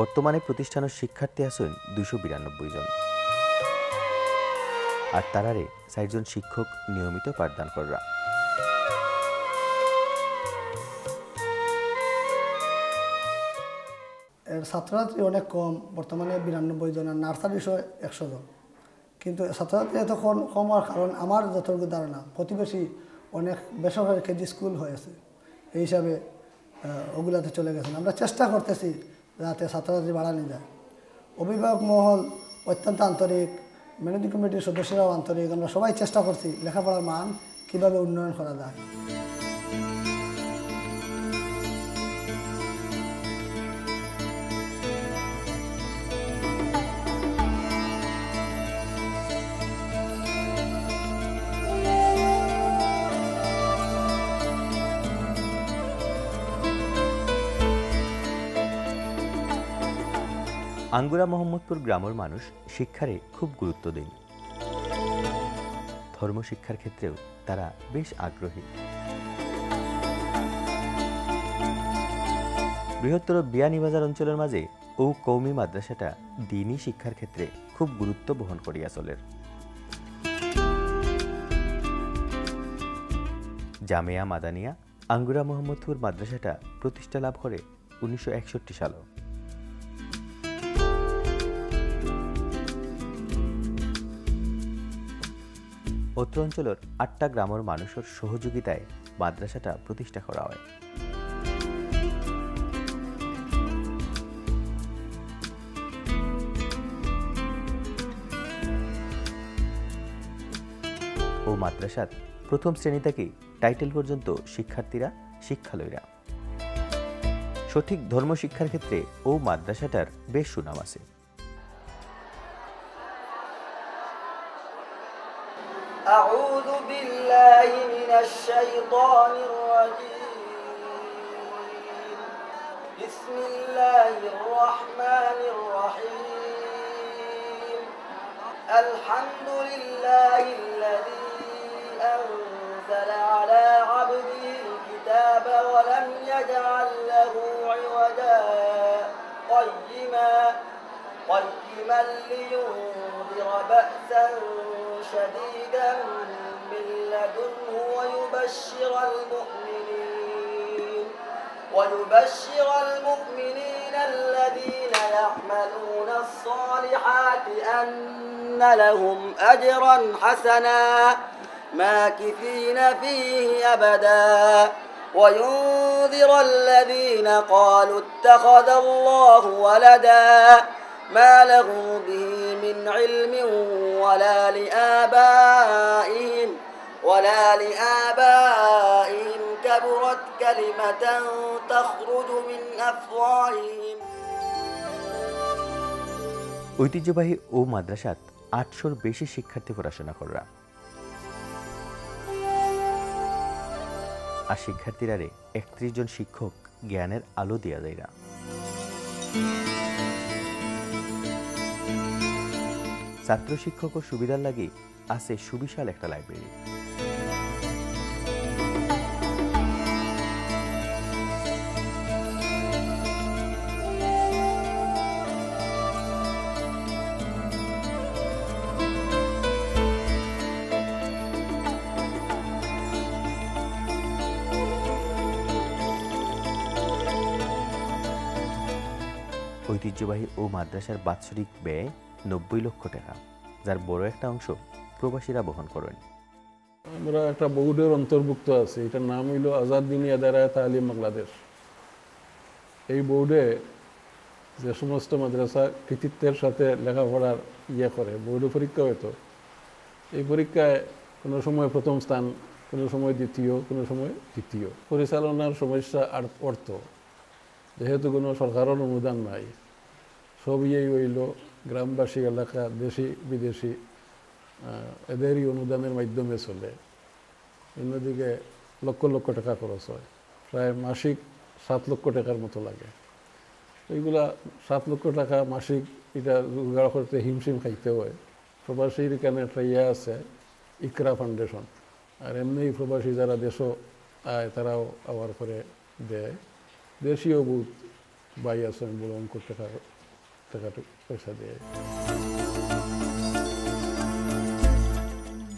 বর্তমানে প্রতিষ্ঠানের শিক্ষার্থী আছেন দুইশো বিরানব্বই জন। আর তারারে চারজন শিক্ষক নিয়মিত পাঠদান কররা ছাত্রছাত্রী অনেক কম, বর্তমানে বিরানব্বই জন আর নার্সারি সহ একশো জন। কিন্তু ছাত্রছাত্রী এত কম কম হওয়ার কারণ আমার যতটুকু ধারণা, প্রতিবেশী অনেক বেসরকারি কেজি স্কুল হয়েছে। এই হিসাবে ওগুলাতে চলে গেছেন। আমরা চেষ্টা করতেছি যাতে ছাত্রছাত্রী নিয়ে যায়। অভিভাবক মহল অত্যন্ত আন্তরিক ম্যানেজিং কমিটির সদস্যরাও আন্তরিক। আমরা সবাই চেষ্টা করছি লেখাপড়ার মান কীভাবে উন্নয়ন করা যায়। আঙ্গুরা মোহাম্মদপুর গ্রামের মানুষ শিক্ষারে খুব গুরুত্ব দেন। ধর্মশিক্ষার ক্ষেত্রেও তারা বেশ আগ্রহী। বৃহত্তর বিয়ানীবাজার অঞ্চলের মাঝে ও কৌমি মাদ্রাসাটা দিনী শিক্ষার ক্ষেত্রে খুব গুরুত্ব বহন করিয়া চলের জামিয়া মাদানিয়া আঙ্গুরা মোহাম্মদপুর মাদ্রাসাটা প্রতিষ্ঠা লাভ করে উনিশশো একষট্টি সালে। অত্র অঞ্চলের আটটা গ্রামের মানুষের সহযোগিতায় মাদ্রাসাটা প্রতিষ্ঠা করা হয়। ও মাদ্রাসাত প্রথম শ্রেণি থেকে টাইটেল পর্যন্ত শিক্ষার্থীরা শিক্ষা লইরা সঠিক ধর্মশিক্ষার ক্ষেত্রে ও মাদ্রাসাটার বেশ সুনাম আছে। الشيطان الرجيم. بسم الله الرحمن الرحيم. الحمد لله الذي أنزل على عبده الكتاب ولم يجعل له عوجا. قيما قيما لينذر بأسا شديدا لدنه ويبشر المؤمنين ويبشر المؤمنين الذين يعملون الصالحات أن لهم أجرا حسنا ماكثين فيه أبدا. وينذر الذين قالوا اتخذ الله ولدا. ما له به من علم ولا لآبائهم ولا لآبائهم كبرت كلمة تخرج من أفواههم ঐতিহ্যবাহী ও মাদ্রাসাত আটশোর বেশি শিক্ষার্থী পড়াশোনা কররা আর শিক্ষার্থীরারে একত্রিশ জন শিক্ষক জ্ঞানের আলো দিয়া যায় না ছাত্র শিক্ষক ও সুবিধার লাগে আছে সুবিশাল একটা লাইব্রেরি ঐতিহ্যবাহী ও মাদ্রাসার বাৎসরিক ব্যয় নব্বই লক্ষ টাকা, যার বড় একটা অংশ প্রবাসীরা বহন করেন। আমরা একটা বোর্ডের অন্তর্ভুক্ত আছে। এটার নাম হইল আজাদ দিনী আদারায় তালিম বাংলাদেশ। এই বোর্ডে যে সমস্ত মাদ্রাসা কৃতিত্বের সাথে লেখাপড়ার ইয়ে করে, বোর্ডে পরীক্ষা হতো এই পরীক্ষায় কোনো সময় প্রথম স্থান, কোনো সময় দ্বিতীয়, কোনো সময় তৃতীয়। পরিচালনার সমস্যা আর অর্থ, যেহেতু কোনো সরকারের অনুদান নাই সব ইয়েই হইল গ্রামবাসী এলাকা দেশি, বিদেশি এদেরই অনুদানের মাধ্যমে চলে। অন্যদিকে লক্ষ লক্ষ টাকা খরচ হয়। প্রায় মাসিক সাত লক্ষ টাকার মতো লাগে। এইগুলা সাত লক্ষ টাকা মাসিক এটা জোগাড় করতে হিমশিম খাইতে হয়। প্রবাসীর এখানে একটা ইয়ে আছে, ইকরা ফাউন্ডেশন। আর এমনি প্রবাসী যারা দেশও আয়, তারাও আবার করে দেয়। দেশীয় বুথ বাই আছে, আমি বড় অঙ্ক পয়সা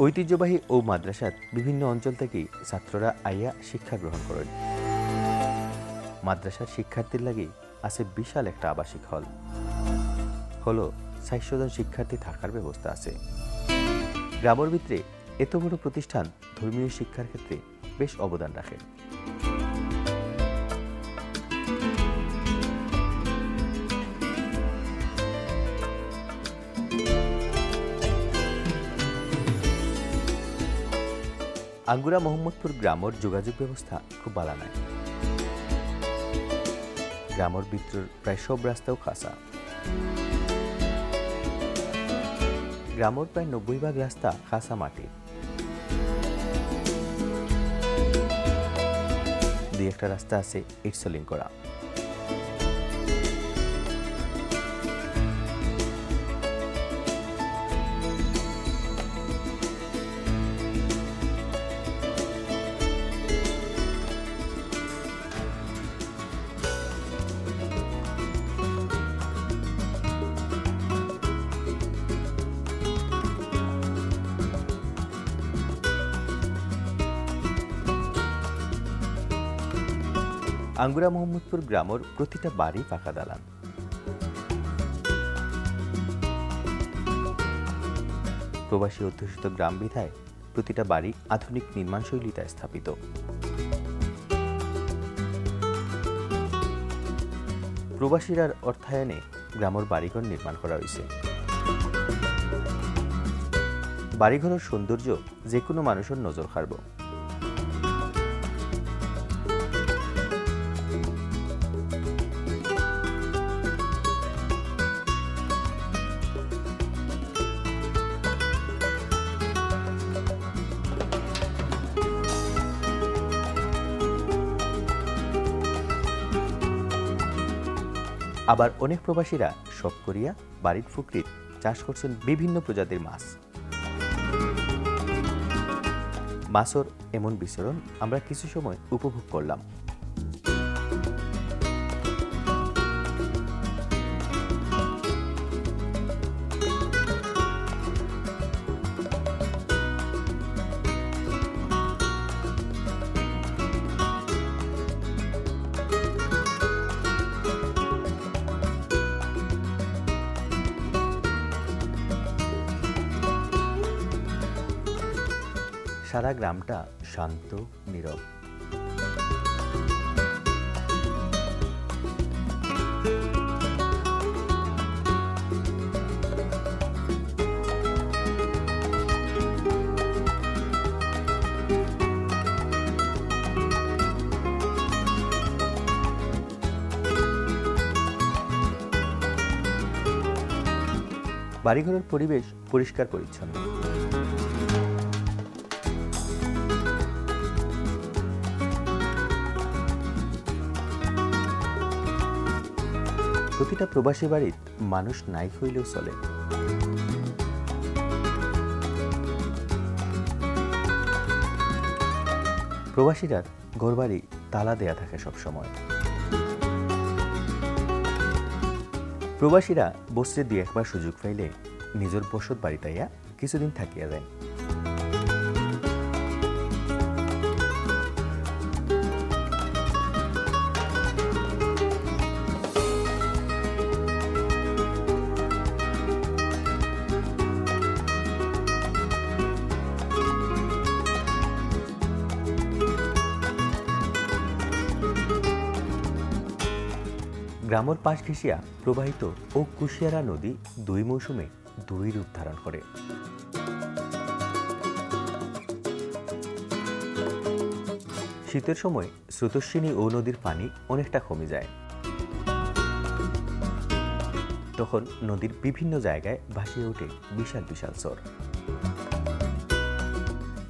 ঐতিহ্যবাহী ও মাদ্রাসাত বিভিন্ন অঞ্চল থেকেই ছাত্ররা আইয়া শিক্ষা গ্রহণ করেন। মাদ্রাসার শিক্ষার্থীর লাগি আছে বিশাল একটা আবাসিক হল। হলো চারশো শিক্ষার্থী থাকার ব্যবস্থা আছে। গ্রামের ভিতরে এত বড় প্রতিষ্ঠান ধর্মীয় শিক্ষার ক্ষেত্রে বেশ অবদান রাখে। আঙ্গুরা মোহাম্মদপুর গ্রামের যোগাযোগ ব্যবস্থা খুব ভালো নাই গ্রামের ভিতর প্রায় সব রাস্তাও খাসা। গ্রামের প্রায় নব্বই ভাগ রাস্তা খাসা মাটির দুই একটা রাস্তা আছে ইটসলিং করা। আঙ্গুরা মোহাম্মদপুর গ্রামের প্রতিটা বাড়ি পাকা দালান। প্রবাসী অধ্যুষিত গ্রাম বিধায় প্রতিটা বাড়ি আধুনিক নির্মাণ শৈলীতে স্থাপিত। প্রবাসীরার অর্থায়নে গ্রামের বাড়িঘর নির্মাণ করা হয়েছে। বাড়িঘরের সৌন্দর্য যে কোনো মানুষের নজর কাড়ব আবার অনেক প্রবাসীরা শখ করিয়া বাড়ির ফুকরির চাষ করছেন বিভিন্ন প্রজাতির মাছ। মাছর এমন বিচরণ আমরা কিছু সময় উপভোগ করলাম। সারা গ্রামটা শান্ত নীরব। বাড়িঘরের পরিবেশ পরিষ্কার পরিচ্ছন্ন প্রতিটা প্রবাসী বাড়িত মানুষ নাই হইলেও চলে। প্রবাসীরা ঘরবাড়ি তালা দেয়া থাকে সব সময়। প্রবাসীরা বছরে দুই একবার সুযোগ পাইলে নিজের বসত বাড়িটাইয়া কিছুদিন থাকিয়া যায়। গ্রামের পাশ ঘেঁষিয়া প্রবাহিত ও কুশিয়ারা নদী দুই মৌসুমে দুই রূপ ধারণ করে। শীতের সময় স্রোতস্বিনী ও নদীর পানি অনেকটা কমে যায়। তখন নদীর বিভিন্ন জায়গায় ভাসিয়ে ওঠে বিশাল বিশাল স্বর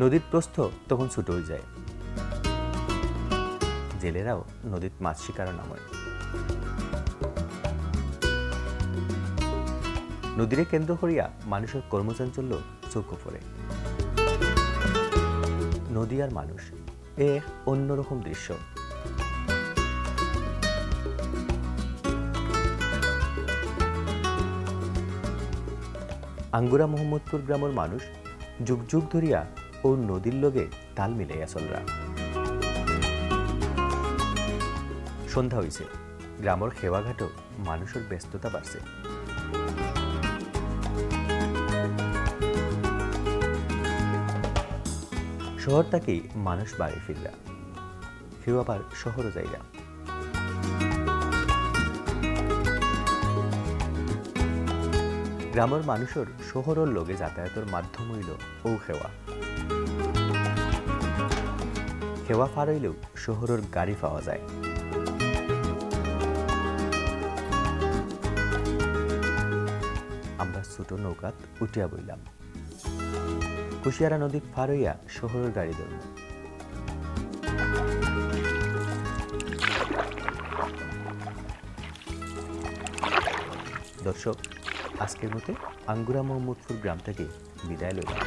নদীর প্রস্থ তখন ছোট হয়ে যায়। জেলেরাও নদীর মাছ শিকার নাময় নদীরে কেন্দ্র করিয়া মানুষের কর্মচাঞ্চল্য চোখ ফোরে নদী আর মানুষ, এ অন্যরকম দৃশ্য। আঙ্গুরা মোহাম্মদপুর গ্রামের মানুষ যুগ যুগ ধরিয়া ও নদীর লগে তাল মিলাইয়া চলরা। সন্ধ্যা হয়েছে গ্রামের সেবাঘাটও মানুষের ব্যস্ততা বাড়ছে। শহর থেকেই মানুষ বাড়ি ফিরলা। কেউ আবার শহরও যাইরা গ্রামের মানুষের শহরের লগে যাতায়াতের মাধ্যম হইল ও খেওয়া খেওয়া পার হইলেও শহরের গাড়ি পাওয়া যায়। আমরা ছোট নৌকাত উঠিয়া বইলাম। কুশিয়ারা নদীর পার হইয়া শহরের গাড়ি ধরল। দর্শক, আজকের মতে আঙ্গুরা মোহাম্মদপুর গ্রাম থেকে বিদায় লইলাম।